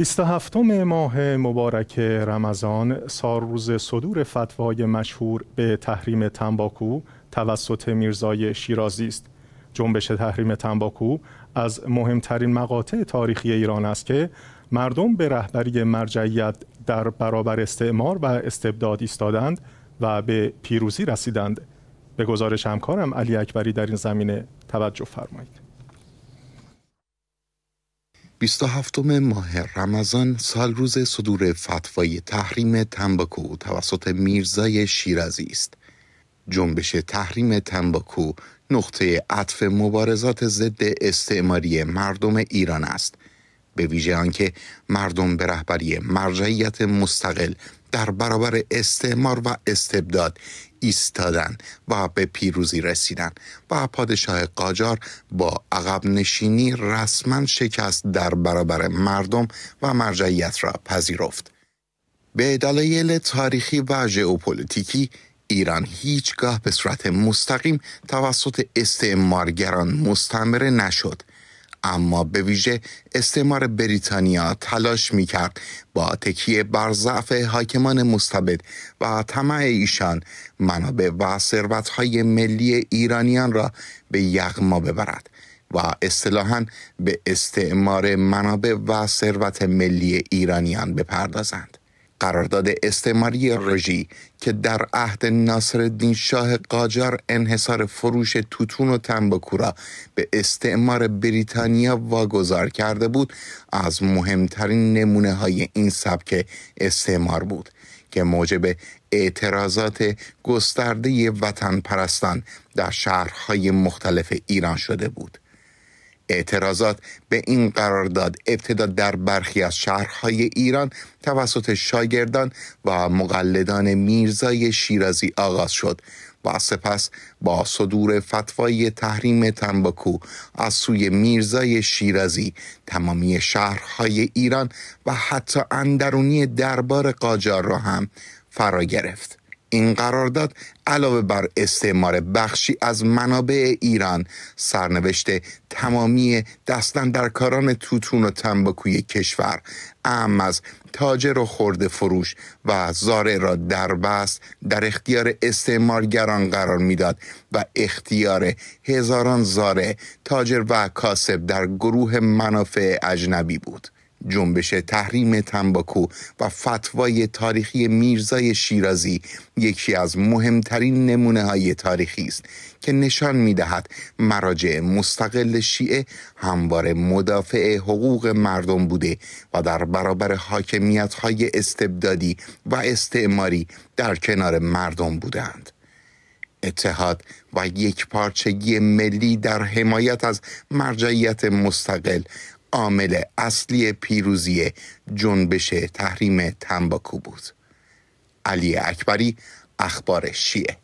27 ماه مبارک رمضان سال روز صدور فتوای مشهور به تحریم تنباکو توسط میرزای شیرازی است. جنبش تحریم تنباکو از مهمترین مقاطع تاریخی ایران است که مردم به رهبری مرجعیت در برابر استعمار و استبداد ایستادند و به پیروزی رسیدند. به گزارش همکارم علی اکبری در این زمینه توجه فرمایید. 27 ماه رمضان سال روز صدور فتوای تحریم تنباکو توسط میرزای شیرازی است. جنبش تحریم تنباکو نقطه عطف مبارزات ضد استعماری مردم ایران است. به ویژه آنکه مردم به رهبری مرجعیت مستقل در برابر استعمار و استبداد ایستادند و به پیروزی رسیدند و پادشاه قاجار با عقب نشینی رسما شکست در برابر مردم و مرجعیت را پذیرفت. به دلایل تاریخی و ژئوپلیتیکی ایران هیچگاه به صورت مستقیم توسط استعمارگران مستمره نشد اما به ویژه استعمار بریتانیا تلاش می کرد با تکیه بر ضعف حاکمان مستبد و طمع ایشان منابع و ثروتهای ملی ایرانیان را به یغما ببرد و اصطلاحا به استعمار منابع و ثروت ملی ایرانیان بپردازند. قرارداد استعماری رژی که در عهد ناصر شاه قاجار انحصار فروش توتون و تنباکو را به استعمار بریتانیا واگذار کرده بود از مهمترین نمونه های این سبک استعمار بود که موجب اعتراضات گسترده وطن پرستان در شهرهای مختلف ایران شده بود. اعتراضات به این قرارداد ابتدا در برخی از شهرهای ایران توسط شاگردان و مقلدان میرزای شیرازی آغاز شد و سپس با صدور فتوای تحریم تنباکو از سوی میرزای شیرازی تمامی شهرهای ایران و حتی اندرونی دربار قاجار را هم فرا گرفت. این قرارداد علاوه بر استعمار بخشی از منابع ایران سرنوشت تمامی دستن در کاران توتون و تنباکوی کشور ام از تاجر و خورده فروش و زاره را در بست در اختیار استعمارگران قرار می‌داد و اختیار هزاران زاره تاجر و کاسب در گروه منافع اجنبی بود. جنبش تحریم تنباکو و فتوای تاریخی میرزای شیرازی یکی از مهمترین نمونه های تاریخی است که نشان می دهد مراجع مستقل شیعه همواره مدافع حقوق مردم بوده و در برابر حاکمیت های استبدادی و استعماری در کنار مردم بودند. اتحاد و یک پارچگی ملی در حمایت از مرجعیت مستقل عامل اصلی پیروزی جنبش تحریم تنباکو بود. علی اکبری اخبار شیعه.